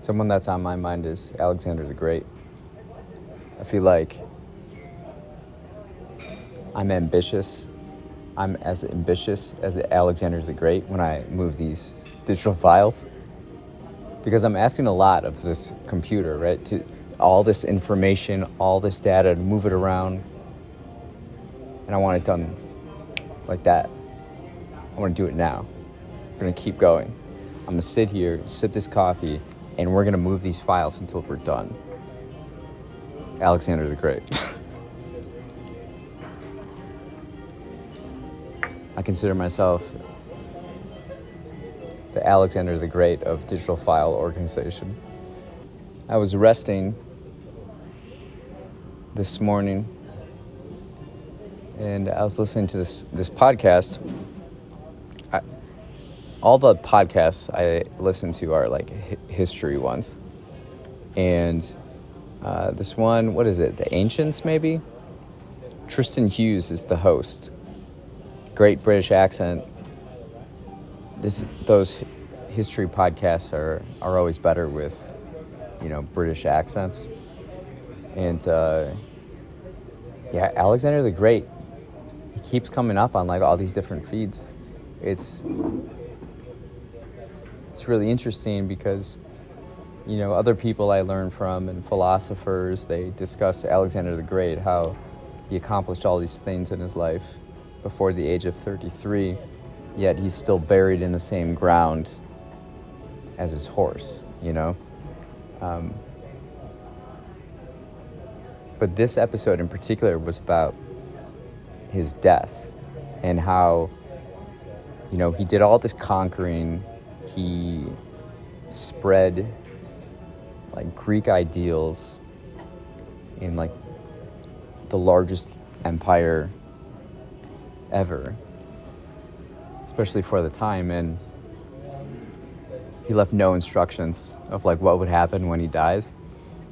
Someone that's on my mind is Alexander the Great. I feel like I'm ambitious. I'm as ambitious as Alexander the Great when I move these digital files because I'm asking a lot of this computer, right? To all this information, all this data, to move it around, and I want it done like that. I want to do it now. I'm gonna keep going. I'm gonna sit here, sip this coffee, and we're gonna move these files until we're done. Alexander the Great. I consider myself the Alexander the Great of digital file organization. I was resting this morning and I was listening to this this podcast. I, all the podcasts I listen to are like history ones, and uh, this one, what is it? The Ancients, maybe. Tristan Hughes is the host. Great British accent. This those history podcasts are are always better with, you know, British accents, and uh, yeah, Alexander the Great he keeps coming up on like all these different feeds. It's it's really interesting because you know other people I learn from and philosophers they discuss Alexander the Great how he accomplished all these things in his life before the age of 33 yet he's still buried in the same ground as his horse you know? Um, but this episode in particular was about his death and how you know he did all this conquering he spread like greek ideals in like the largest empire ever especially for the time and he left no instructions of like what would happen when he dies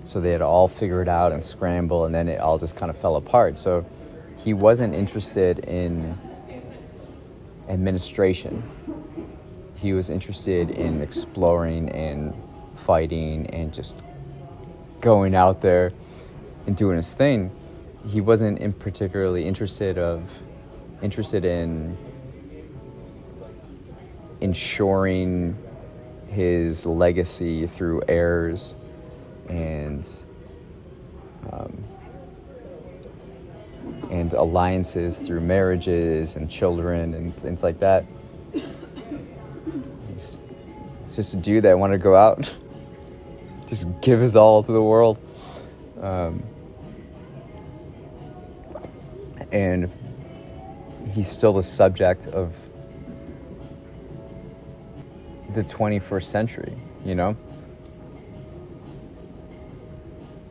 so they had all figured out and scramble and then it all just kind of fell apart so he wasn't interested in administration. He was interested in exploring and fighting and just going out there and doing his thing. He wasn't in particularly interested of interested in ensuring his legacy through heirs and um, and alliances through marriages and children and things like that. Just a dude that wanted to go out, just give his all to the world. Um, and he's still the subject of the 21st century, you know?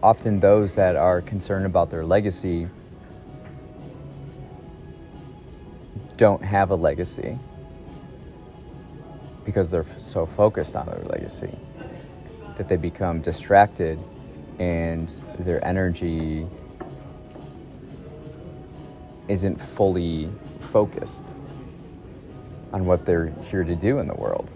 Often those that are concerned about their legacy don't have a legacy because they're so focused on their legacy that they become distracted and their energy isn't fully focused on what they're here to do in the world.